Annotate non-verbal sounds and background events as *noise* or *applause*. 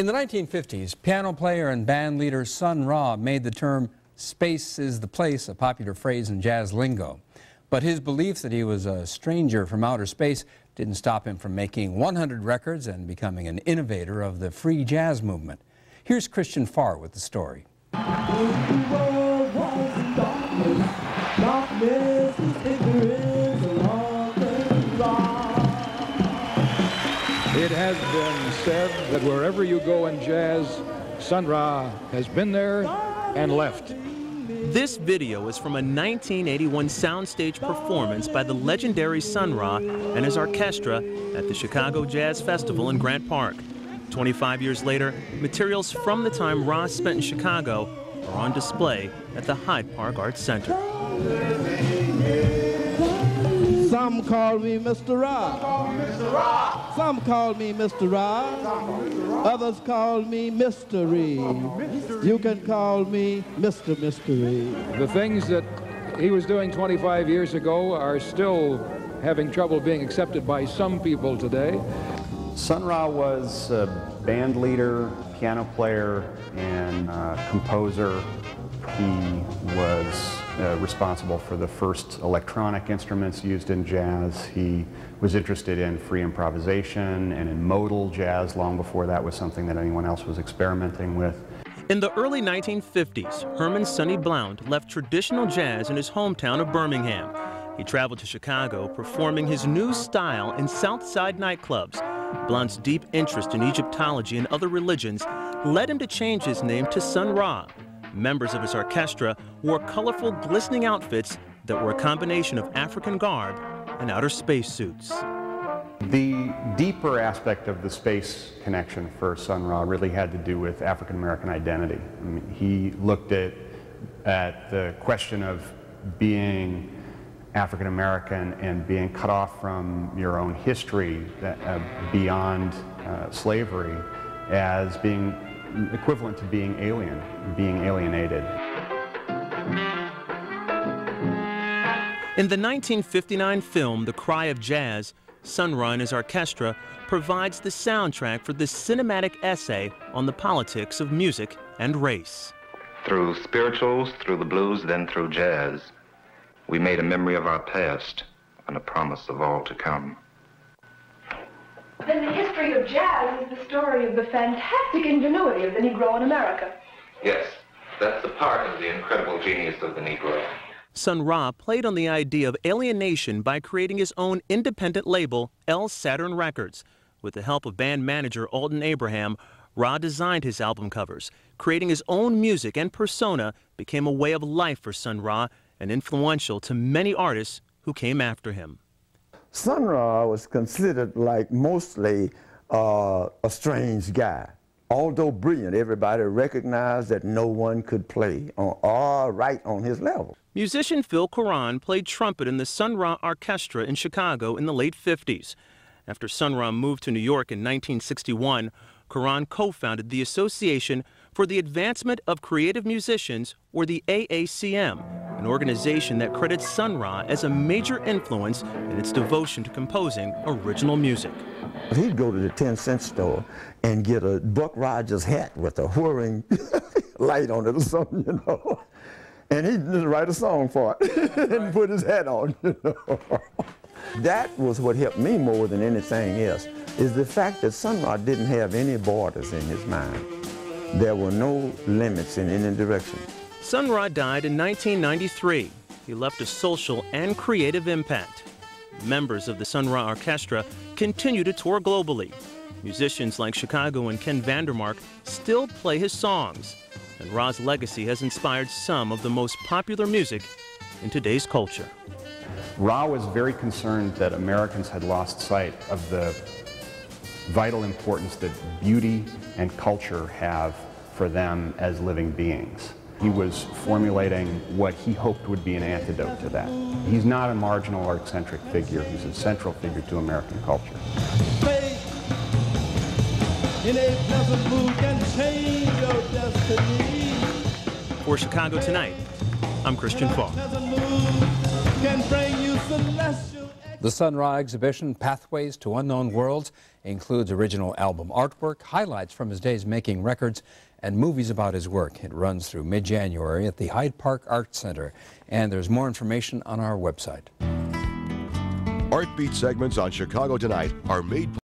In the 1950s, piano player and band leader Sun Ra made the term space is the place a popular phrase in jazz lingo. But his belief that he was a stranger from outer space didn't stop him from making 100 records and becoming an innovator of the free jazz movement. Here's Christian Farr with the story. It has been said that wherever you go in jazz, Sun Ra has been there and left. This video is from a 1981 soundstage performance by the legendary Sun Ra and his orchestra at the Chicago Jazz Festival in Grant Park. 25 years later, materials from the time Ra spent in Chicago are on display at the Hyde Park Arts Center. Some call me Mr. Rock. Some call me Mr. Rock. Others call me Mystery. You can call me Mr. Mystery. The things that he was doing 25 years ago are still having trouble being accepted by some people today. Sun Ra was a band leader, piano player, and uh, composer. He was uh, responsible for the first electronic instruments used in jazz. He was interested in free improvisation and in modal jazz long before that was something that anyone else was experimenting with. In the early 1950s, Herman Sonny Blount left traditional jazz in his hometown of Birmingham. He traveled to Chicago, performing his new style in Southside nightclubs. Blount's deep interest in Egyptology and other religions led him to change his name to Sun Ra, Members of his orchestra wore colorful, glistening outfits that were a combination of African garb and outer space suits. The deeper aspect of the space connection for Sun Ra really had to do with African American identity. I mean, he looked at, at the question of being African American and being cut off from your own history that, uh, beyond uh, slavery as being equivalent to being alien, being alienated. In the 1959 film The Cry of Jazz, Sun Ra and orchestra provides the soundtrack for this cinematic essay on the politics of music and race. Through spirituals, through the blues, then through jazz, we made a memory of our past and a promise of all to come. Jazz is the story of the fantastic ingenuity of the Negro in America. Yes, that's the part of the incredible genius of the Negro. Sun Ra played on the idea of alienation by creating his own independent label, El Saturn Records. With the help of band manager Alton Abraham, Ra designed his album covers. Creating his own music and persona became a way of life for Sun Ra and influential to many artists who came after him. Sun Ra was considered like mostly uh, a strange guy. Although brilliant, everybody recognized that no one could play on, or write on his level. Musician Phil Cohran played trumpet in the Sun Ra Orchestra in Chicago in the late 50s. After Sun Ra moved to New York in 1961, Cohran co-founded the Association for the Advancement of Creative Musicians, or the AACM, an organization that credits Sun Ra as a major influence in its devotion to composing original music. He'd go to the 10 cent store and get a Buck Rogers hat with a whirring *laughs* light on it or something, you know. And he'd just write a song for it *laughs* and put his hat on, *laughs* you know. that was what helped me more than anything else, is the fact that Sun Ra didn't have any borders in his mind. There were no limits in any direction. Sun Ra died in 1993. He left a social and creative impact. Members of the Sun Ra Orchestra continue to tour globally. Musicians like Chicago and Ken Vandermark still play his songs. And Ra's legacy has inspired some of the most popular music in today's culture. Ra was very concerned that Americans had lost sight of the vital importance that beauty and culture have for them as living beings. He was formulating what he hoped would be an antidote to that. He's not a marginal or eccentric figure. He's a central figure to American culture. For Chicago Tonight, I'm Christian Farr. The Sun Ra exhibition, Pathways to Unknown Worlds, includes original album artwork, highlights from his days making records, and movies about his work. It runs through mid-January at the Hyde Park Art Center, and there's more information on our website. Art Beat segments on Chicago Tonight are made